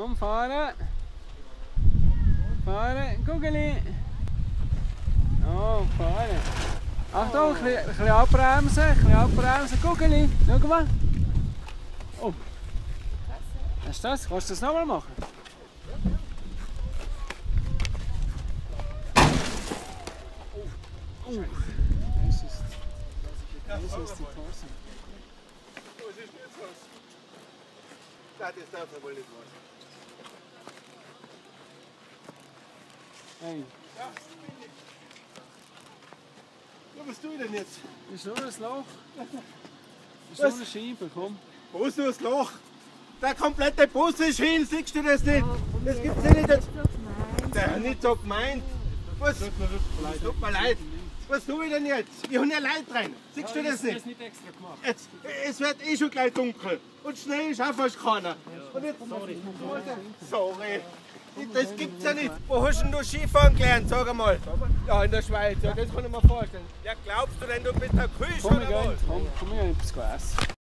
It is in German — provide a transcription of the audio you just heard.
Kom, Varen. Googeli. Oh, varen. Achtung, een beetje afbremsen. Een beetje afbremsen. Oh. Was ist das? Kannst du das nochmal machen? Oh. Das ist, das ist die Phase. Oh, es ist nicht so. Das aber nicht. Hey, Ja, was tue ich denn jetzt? das ist nur ein Loch. Das ist nur eine Scheibe, komm. Wo ist nur das Loch? Der komplette Bus ist hin, siehst du das nicht? Das gibt's ja nicht. Jetzt. Der hat nicht so gemeint. Was? Tut mir leid. Was tue ich denn jetzt? Ich habe ja Leute rein. Siehst du das nicht? nicht extra gemacht. Jetzt, es wird eh schon gleich dunkel. Und Schnee ist auch fast keiner. Und jetzt, sorry. Das gibt's ja nicht. Wo hast denn du Skifahren gelernt, sag einmal? Ja, in der Schweiz, ja, das kann ich mir vorstellen. Ja, glaubst du denn, du bist der Küche Komm, wir oder was? Komm, komm, wir gehen etwas essen.